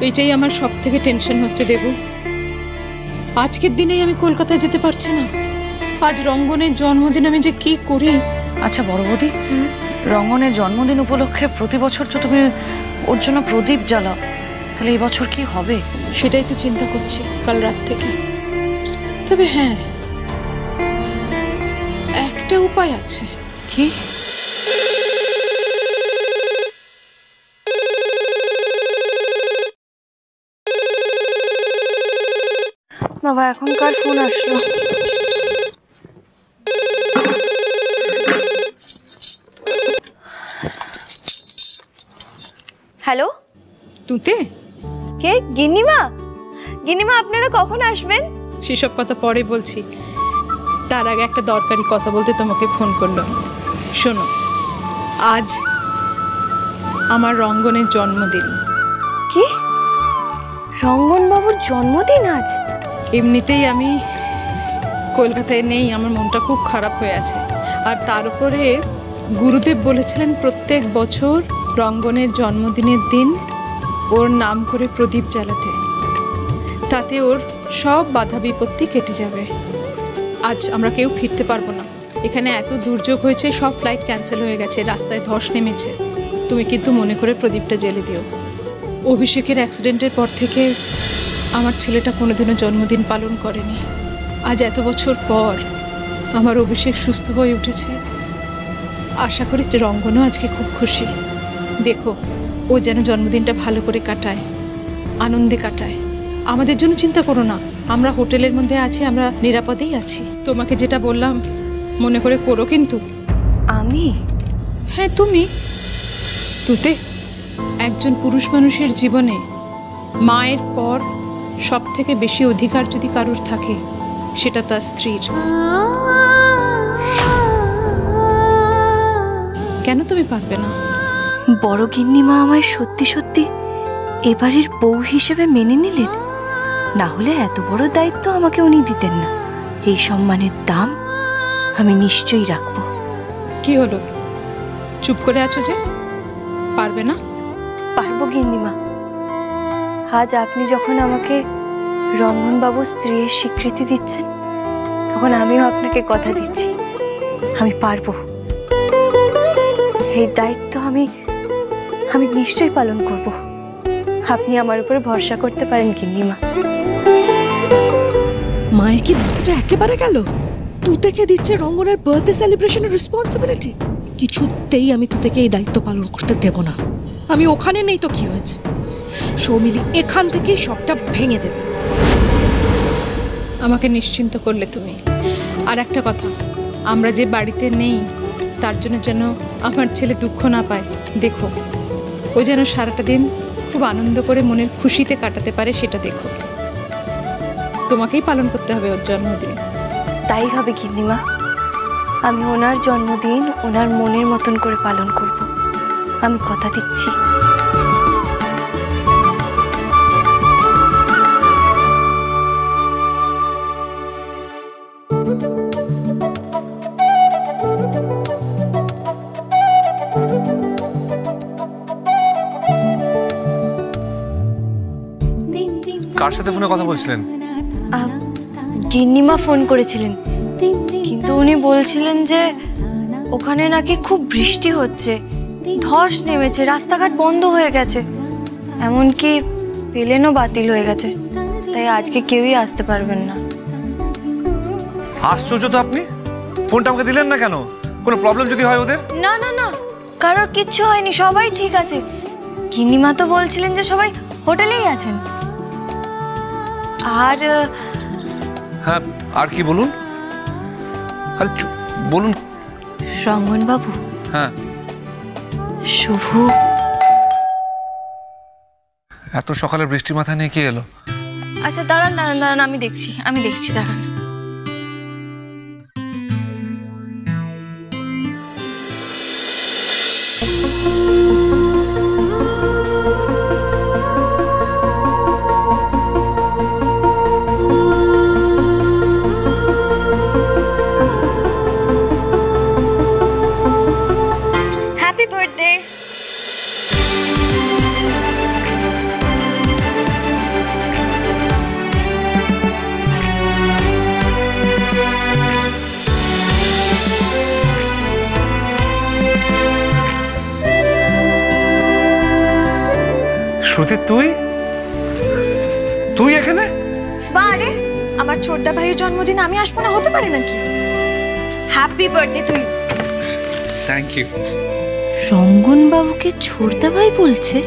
এইটাই আমার সব থেকে টেনশন হচ্ছে দেবু। আজকের দিনেই আমি কলকাতায় যেতে পারছি না। আজ রঙ্গনের জন্মদিন আমি যে কি করি? আচ্ছা বড় বৌদি রঙ্গনের জন্মদিন উপলক্ষে প্রতি বছর তো তুমি ওর জন্য প্রদীপ জ্বালাও। তাহলে এই বছর কি হবে? সেটাই তো চিন্তা করছি কাল রাত থেকে। তবে হ্যাঁ একটা উপায় আছে। কি? বাবা এখন কার ফোন আসলো। হ্যালো তুতে? কে? গিন্নিমা? গিন্নিমা আপনারা কখন আসবেন? সেসব কথা পরে বলছি। তার আগে একটা দরকারি কথা বলতে তোমাকে ফোন করলাম। শোনো আজ আমার রঙ্গনের জন্মদিন। কি? রঙ্গন বাবুর জন্মদিন আজ? এমনিতেই আমি কলকাতায় নেই, আমার মনটা খুব খারাপ হয়ে আছে। আর তার উপরে গুরুদেব বলেছিলেন, প্রত্যেক বছর রঙ্গনের জন্মদিনের দিন ওর নাম করে প্রদীপ জ্বালাতে। তাতে ওর সব বাধা বিপত্তি কেটে যাবে। আজ আমরা কেউ ফিরতে পারব না। এখানে এত দুর্যোগ হয়েছে, সব ফ্লাইট ক্যান্সেল হয়ে গেছে, রাস্তায় ধস নেমেছে। তুমি কিন্তু মনে করে প্রদীপটা জ্বেলে দিও। অভিষেকের অ্যাক্সিডেন্টের পর থেকে আমার ছেলেটা কোনোদিনও জন্মদিন পালন করেনি। আজ এত বছর পর আমার অভিষেক সুস্থ হয়ে উঠেছে। আশা করি যে রঙ্গনও আজকে খুব খুশি। দেখো ও যেন জন্মদিনটা ভালো করে কাটায় আনন্দে কাটায়। আমাদের জন্য চিন্তা করো না আমরা হোটেলের মধ্যে আছি আমরা নিরাপদেই আছি। তোমাকে যেটা বললাম মনে করে করো কিন্তু। আমি? হ্যাঁ তুমি। তুতে একজন পুরুষ মানুষের জীবনে মায়ের পর সব থেকে বেশি অধিকার যদি কারোর থাকে সেটা তার স্ত্রীর। কেন তুমি পারবে না? বড় গিন্নিমা আমায় সত্যি সত্যি এবারের বউ হিসেবে মেনে নিলেন? না হলে এত বড় দায়িত্ব আমাকে উনি দিতেন না। এই সম্মানের দাম আমি নিশ্চয়ই রাখব। কি হলো? চুপ করে আছো যে? পারবে না? পারব গিন্নিমা। আজ আপনি যখন আমাকে রঙ্গনবাবু স্ত্রীর স্বীকৃতি দিচ্ছেন, তখন আমিও আপনাকে কথা দিচ্ছি। আমি পারব। এই দায়িত্ব আমি আমি নিশ্চয়ই পালন করব। আপনি আমার উপরে ভরসা করতে পারেন গিন্নিমা। মায়ের কি মাথাটা একেবারে গেল? তুতেকে দিচ্ছে রঙ্গনের বার্থডে সেলিব্রেশনের রেসপন্সিবিলিটি কিছুতেই আমি তুতেকে এই দায়িত্ব পালন করতে দেব না। আমি ওখানে নেই তো কি হয়েছে? সৌমিলি এখান থেকেই সবটা ভেঙে দেবে। আমাকে নিশ্চিন্ত করলে তুমি। আর একটা কথা আমরা যে বাড়িতে নেই তার জন্য যেন আমার ছেলে দুঃখ না পায়। দেখো ও যেন সারাটা দিন খুব আনন্দ করে মনের খুশিতে কাটাতে পারে সেটা দেখো। তোমাকেই পালন করতে হবে ওর জন্মদিন। তাই হবে গিন্নিমা। আমি ওনার জন্মদিন ওনার মনের মতন করে পালন করব। আমি কথা দিচ্ছি। কার সাথে ফোনে কথা বলছিলেন? গিন্নিমা ফোন করেছিলেন। কিন্তু উনি বলছিলেন যে ওখানে নাকি খুব বৃষ্টি হচ্ছে। ধস নেমেছে রাস্তাঘাট বন্ধ হয়ে গেছে। এমনকি প্লেনও বাতিল হয়ে গেছে। তাই আজকে কেউই আসতে পারবেন না। আশ্চর্য তো আপনি। ফোনটা আমাকে দিলেন না কেন? কোনো প্রবলেম যদি হয় ওদের? না না না কারোর কিচ্ছু হয়নি সবাই ঠিক আছে। গিন্নিমা তো বলছিলেন যে সবাই হোটেলেই আছেন। আর হ্যাঁ আর কি বলুন? আর বলুন। রঙ্গন বাবু হ্যাঁ। শুভ। এত সকালে বৃষ্টি মাথা নিয়ে কে এলো? আচ্ছা দাঁড়ান দাঁড়ান দাঁড়ান আমি দেখছি আমি দেখছি দাঁড়ান। শ্রুতি তুই? তুই এখানে? বারে আমার ছোটদা ভাইয়ের জন্মদিন আমি আসব না হতে পারে নাকি? হ্যাপি বার্থডে তুই থ্যাংক ইউ রঙ্গন বাবুকে ছোটদা ভাই বলছে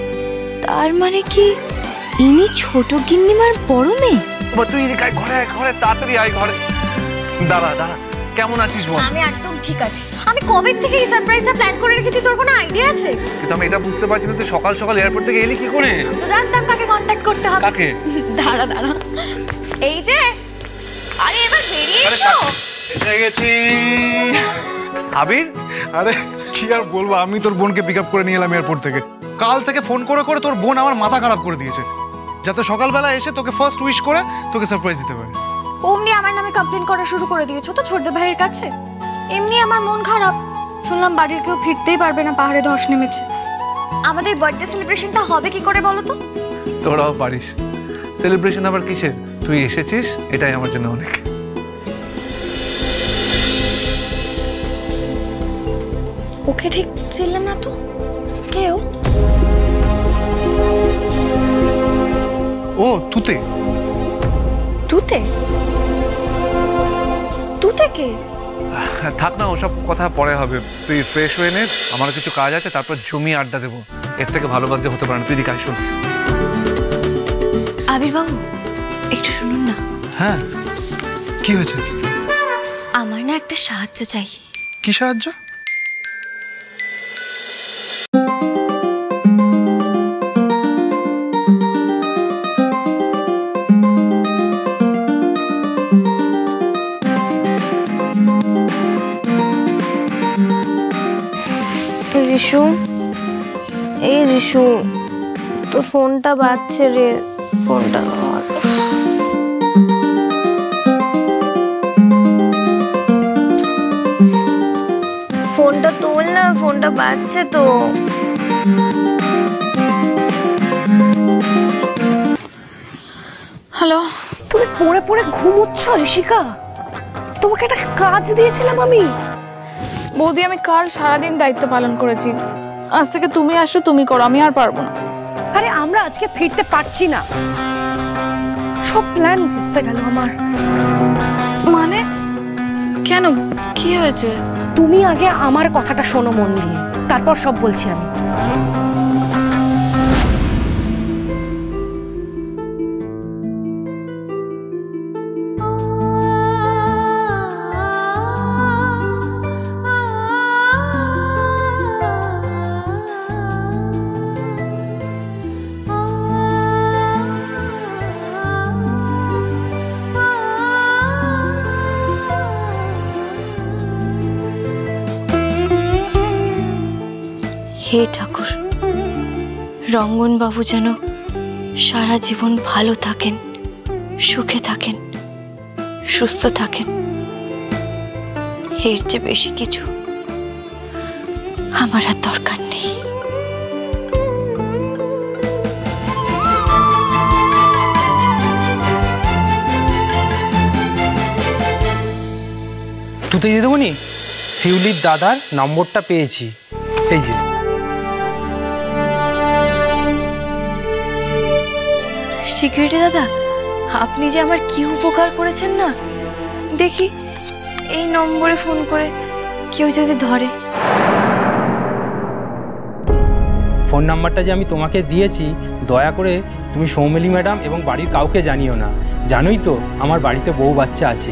তার মানে কি ইনি ছোট গিন্নিমার বড় মেয়ে? তুই ঘরে ঘরে তাড়াতাড়ি আয় ঘরে। দাঁড়া দাঁড়া। কেমন আছিস বল? আমি একদম ঠিক আছি। আমি কবে থেকে এই সারপ্রাইজটা প্ল্যান করে রেখেছি? তোর কোনো আইডিয়া আছে? কিন্তু আমি এটা বুঝতে পারছি না তুই সকাল সকাল এয়ারপোর্ট থেকে এলি কি করে? তো জানতাম কাকে কন্ট্যাক্ট করতে হবে। কাকে? দাঁড়া দাঁড়া। এই যে আরে এবার বেরিয়ে এসো। এসে গেছি। আবির? আরে কি আর বলব আমি তোর বোনকে পিক আপ করে নিয়ে এলাম এয়ারপোর্ট থেকে। কাল থেকে ফোন করে করে তোর বোন আমার মাথা খারাপ করে দিয়েছে। যাতে সকালবেলা এসে তোকে ফার্স্ট উইশ করে তোকে সারপ্রাইজ দিতে পারে। অমনি আমার নামে কমপ্লেন করা শুরু করে দিয়েছ তো ছোটদা ভাইয়ের কাছে? এমনি আমার মন খারাপ। শুনলাম বাড়ির কেউ ফিরতেই পারবে না পাহাড়ে ধস নেমেছে। আমাদের বার্থডে সেলিব্রেশনটা হবে কি করে বলো তো? তোরাও পারিস। সেলিব্রেশন আবার কিসের? তুই এসেছিস? এটাই আমার জন্য অনেক। ওকে ঠিক চিনলাম না তো। কেউ? ও তুতে। তুতে? তুতে কে? হ্যাঁ, থাক না ওসব কথা পরে হবে। তুই ফ্রেশ হয়ে নে আমার কিছু কাজ আছে তারপর জমি আড্ডা দেবো। এর থেকে ভালো বাদ্য হতে পারে না। তুই দিকে শোন। আবির বাবু একটু শুনুন না। হ্যাঁ। কি হয়েছে? আমার না একটা সাহায্য চাই। কি সাহায্য? রিশু এই রিশু তোর ফোনটা বাজছে রে ফোনটা ধর। ফোনটা তোল না ফোনটা বাজছে তো। হ্যালো? তুমি পড়ে পড়ে ঘুমোচ্ছ ঋষিকা? তোমাকে একটা কাজ দিয়েছিলাম আমি। বৌদি আমি কাল সারাদিন দায়িত্ব পালন করেছি। আজ থেকে তুমি আসো তুমি করো আমি আর পারব না। আরে আমরা আজকে ফিরতে পারছি না। সব প্ল্যান ভেস্তে গেল আমার। মানে? কেন? কি হয়েছে? তুমি আগে আমার কথাটা শোনো মন দিয়ে। তারপর সব বলছি আমি। হে ঠাকুর, রঙ্গনবাবু যেন সারা জীবন ভালো থাকেন, সুখে থাকেন, সুস্থ থাকেন। এর চেয়ে বেশি কিছু আমার আর দরকার নেই। দিয়ে দেবনি, শিউলির দাদার নম্বরটা পেয়েছি। এই যে। সিকিউরিটি দাদা? আপনি যে আমার কি উপকার করেছেন না? দেখি এই নম্বরে ফোন করে কেউ যদি ধরে। ফোন নাম্বারটা যে আমি তোমাকে দিয়েছি দয়া করে তুমি সৌমিলি ম্যাডাম এবং বাড়ির কাউকে জানিও না। জানোই তো আমার বাড়িতে বউ বাচ্চা আছে।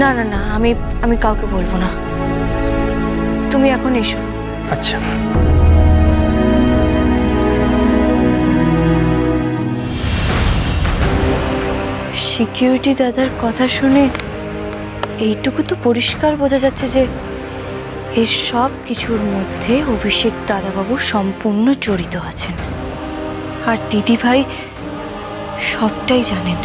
না না না আমি আমি কাউকে বলব না। তুমি এখন এসো। আচ্ছা। সিকিউরিটি দাদার কথা শুনে এইটুকু তো পরিষ্কার বোঝা যাচ্ছে যে এর সব কিছুর মধ্যে অভিষেক দাদাবাবু সম্পূর্ণ জড়িত আছেন। আর দিদিভাই সবটাই জানেন।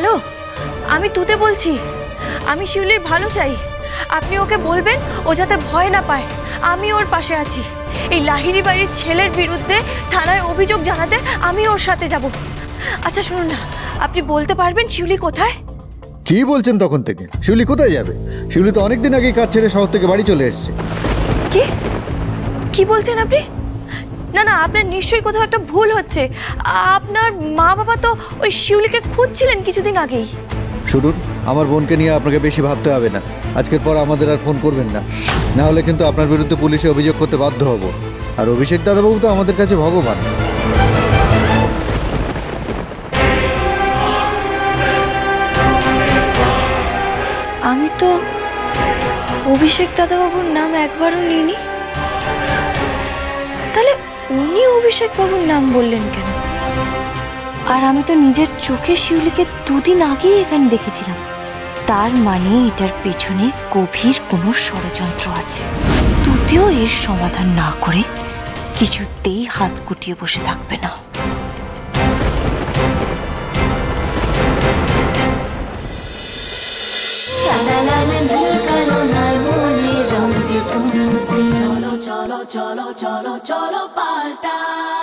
হ্যালো? আমি তুতে বলছি। আমি শিউলির ভালো চাই। আপনি ওকে বলবেন ও যাতে ভয় না পায়। আমি ওর পাশে আছি। এই লাহিরি বাড়ির ছেলের বিরুদ্ধে থানায় অভিযোগ জানাতে আমি ওর সাথে যাব। আচ্ছা শুনুন না। আপনি বলতে পারবেন শিউলি কোথায়? কি বলছেন তখন থেকে? শিউলি কোথায় যাবে? শিউলি তো অনেকদিন আগেই কাজ ছেড়ে শহর থেকে বাড়ি চলে এসেছে। কি? কি বলছেন আপনি? না না আপনার নিশ্চয়ই কোথাও একটা ভুল হচ্ছে। আপনার মা বাবা তো ওই শিউলিকে খুঁজছিলেন কিছুদিন আগেই। শুনুন আমার বোনকে নিয়ে আপনাকে বেশি ভাবতে হবে না। আজকের পর আমাদের আর ফোন করবেন না। না হলে কিন্তু আপনার বিরুদ্ধে পুলিশে অভিযোগ করতে বাধ্য হব। আর অভিষেক দাদাবাবু তো আমাদের কাছে ভগবান। আমি তো অভিষেক দাদাবাবুর নাম একবারও নিইনি। উনি অভিষেক বাবুর নাম বললেন কেন? আর আমি তো নিজের চোখে শিউলিকে দুদিন আগেই এখানে দেখেছিলাম। তার মানে এটার পেছনে গভীর কোনো ষড়যন্ত্র আছে। তুতেও এর সমাধান না করে কিছুতেই হাত গুটিয়ে বসে থাকবে না। Cholo, cholo, cholo, palta.